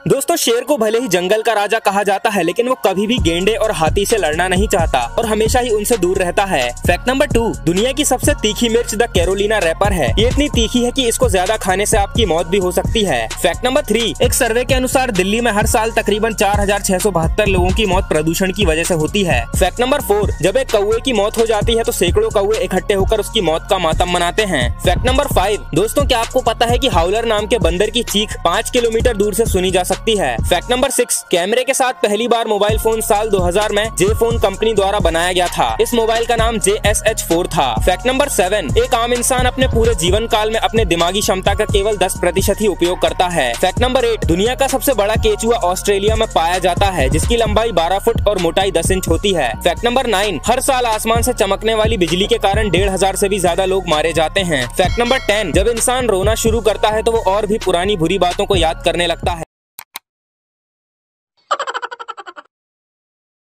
दोस्तों, शेर को भले ही जंगल का राजा कहा जाता है, लेकिन वो कभी भी गेंडे और हाथी से लड़ना नहीं चाहता और हमेशा ही उनसे दूर रहता है। फैक्ट नंबर टू दुनिया की सबसे तीखी मिर्च द कैरोलिना रैपर है। ये इतनी तीखी है कि इसको ज़्यादा खाने से आपकी मौत भी हो सकती है। फैक्ट नंबर थ्री एक सर्वे के अनुसार दिल्ली में हर साल तकरीबन चार हज़ार छह सौ बहत्तर लोगों की मौत प्रदूषण की वजह ऐसी होती है। फैक्ट नंबर फोर जब एक कौए की मौत हो जाती है तो सैकड़ों कौए इकट्ठे होकर उसकी मौत का मातम मनाते हैं। फैक्ट नंबर फाइव दोस्तों, क्या आपको पता है की हाउलर नाम के बंदर की चीख पाँच किलोमीटर दूर ऐसी सुनी जा सकती है। फैक्ट नंबर सिक्स कैमरे के साथ पहली बार मोबाइल फ़ोन साल 2000 में जे फ़ोन कंपनी द्वारा बनाया गया था। इस मोबाइल का नाम जे एस एच फोर था। फैक्ट नंबर सेवन एक आम इंसान अपने पूरे जीवन काल में अपने दिमागी क्षमता का केवल दस प्रतिशत ही उपयोग करता है। फैक्ट नंबर एट दुनिया का सबसे बड़ा केचुआ ऑस्ट्रेलिया में पाया जाता है, जिसकी लंबाई बारह फुट और मोटाई दस इंच होती है। फैक्ट नंबर नाइन हर साल आसमान से चमकने वाली बिजली के कारण डेढ़ हज़ार से भी ज़्यादा लोग मारे जाते हैं। फैक्ट नंबर टेन जब इंसान रोना शुरू करता है तो वो और भी पुरानी बुरी बातों को याद करने लगता है।